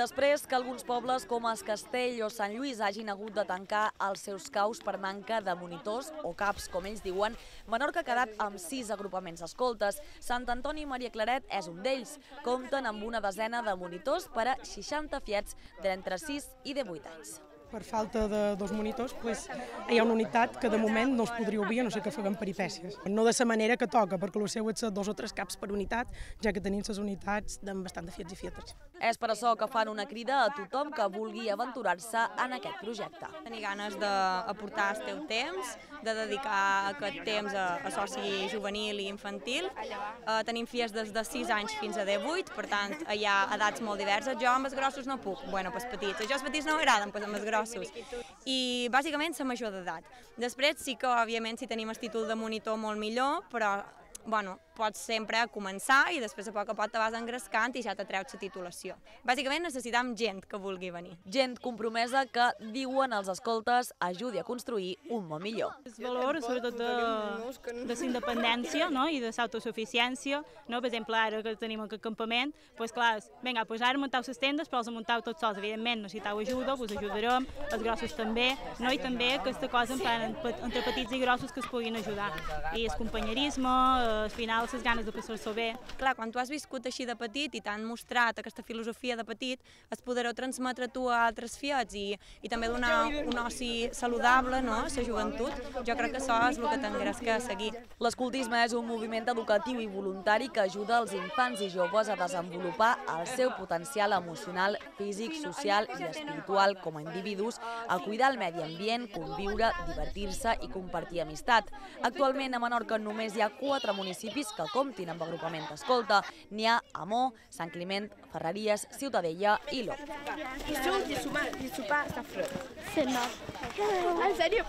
Després que alguns pobles com Es Castell o Sant Lluís hagin hagut de tancar els seus caus per manca de monitors o caps, com ells diuen, Menorca ha quedat amb sis agrupaments escoltes. Sant Antoni i Maria Claret és un d'ells. Compten amb una desena de monitors per a 60 fiets d'entre 6 i de 8 anys. Per falta de dos monitors, pues, hi ha una unitat que de moment no es podria obrir, no sé que fem peripècies. No de la manera que toca, perquè el seu és dos o tres caps per unitat, ja que tenim les unitats amb bastant de fiets i fietes. És per això que fan una crida a tothom que vulgui aventurar-se en aquest projecte. Tenir ganes d'aportar el teu temps, de dedicar aquest temps a, a soci juvenil i infantil. Uh, tenim fies des de 6 anys fins a 18, per tant hi ha edats molt diverses. Jo amb els grossos no puc, bueno, pues petits. Jo els petits no m'agraden, pues amb els grossos grossos. I bàsicament la major d'edat. Després sí que, òbviament, si tenim el títol de monitor molt millor, però bueno, pots sempre començar i després a poc a poc te vas engrescant i ja t'atreus la titulació. Bàsicament necessitam gent que vulgui venir. Gent compromesa que, diuen els escoltes, ajudi a construir un món millor. El valor, sobretot de, de la independència no? i de l'autosuficiència. No? Per exemple, ara que tenim aquest campament, pues, clar, vinga, pues ara muntau les tendes, però els muntau tots sols. Evidentment, necessitau ajuda, us ajudarem, els grossos també, no? i també aquesta cosa en plan, entre petits i grossos que es puguin ajudar. I el companyerisme, al final les ganes de passar-s'ho bé. Clar, quan tu has viscut així de petit i t'han mostrat aquesta filosofia de petit, es podreu transmetre tu a altres fiats i, i també donar un oci saludable no? a la joventut. Jo crec que això és el que t'engresca a seguir. L'escoltisme és un moviment educatiu i voluntari que ajuda els infants i joves a desenvolupar el seu potencial emocional, físic, social i espiritual com a individus, a cuidar el medi ambient, conviure, divertir-se i compartir amistat. Actualment a Menorca només hi ha quatre municipis que comptin amb agrupament escolta. N'hi ha a Mó, Sant Climent, Ferreries, Ciutadella i Lop. Questo di sopar, di sopar sta freddo. Se no. En serio,